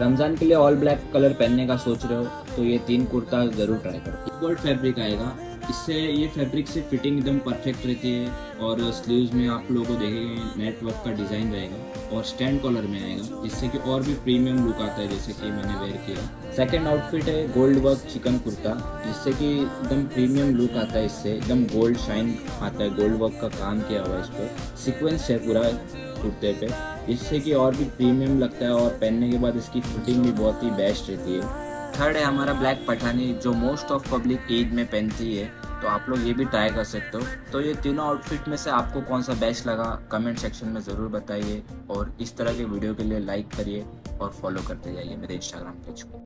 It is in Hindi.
रमज़ान के लिए ऑल ब्लैक कलर पहनने का सोच रहे हो तो ये तीन कुर्ता ज़रूर ट्राई करो। गोल्ड फैब्रिक आएगा। इससे ये फैब्रिक से फिटिंग एकदम परफेक्ट रहती है और स्लीव्स में आप लोगों को देखेंगे नेटवर्क का डिज़ाइन रहेगा और स्टैंड कॉलर में आएगा जिससे कि और भी प्रीमियम लुक आता है जैसे कि मैंने वेयर किया। सेकंड आउटफिट है गोल्ड वर्क चिकन कुर्ता जिससे कि एकदम प्रीमियम लुक आता है इससे एकदम गोल्ड शाइन आता है गोल्ड वर्क का काम किया हुआ है इस पर सिक्वेंस है पूरा कुर्ते पे। जिससे कि और भी प्रीमियम लगता है और पहनने के बाद इसकी फिटिंग भी बहुत ही बेस्ट रहती है। थर्ड है हमारा ब्लैक पठानी, जो मोस्ट ऑफ़ पब्लिक ईद में पहनती है तो आप लोग ये भी ट्राई कर सकते हो। तो ये तीनों आउटफिट में से आपको कौन सा बेस्ट लगा कमेंट सेक्शन में ज़रूर बताइए और इस तरह के वीडियो के लिए लाइक करिए और फॉलो करते जाइए मेरे इंस्टाग्राम पेज को।